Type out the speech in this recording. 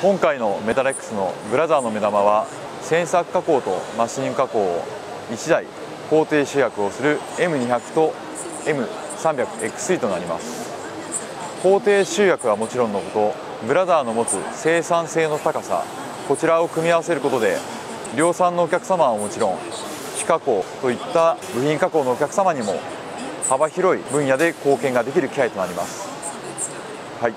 今回のメタレックスのブラザーの目玉は繊作加工とマシン加工を1台工程集約をする M200 と M300X3 となります工程集約はもちろんのことブラザーの持つ生産性の高さこちらを組み合わせることで量産のお客様はもちろん非加工といった部品加工のお客様にも幅広い分野で貢献ができる機会となります。はい